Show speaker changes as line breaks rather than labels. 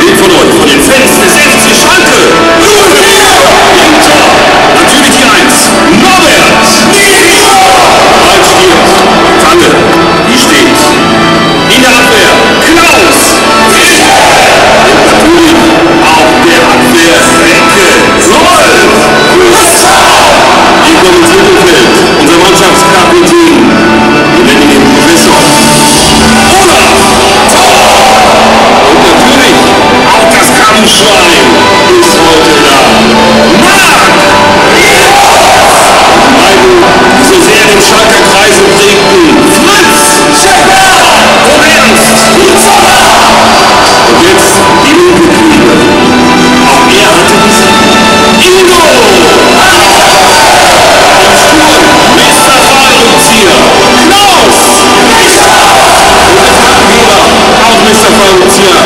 big followers on your face. Kampfschwein ist heute da. Marc! Beiden, die so sehr den Schalker Kreise prägten. Fritz! Schäfer! Und Ernst! Und jetzt die Lunkenkrieger. Auch er hatte diese. Ingo! Im Sturm, Mr. Fallrückzieher. Klaus! Und der Flankengeber, auch Mr. Fallrückzieher.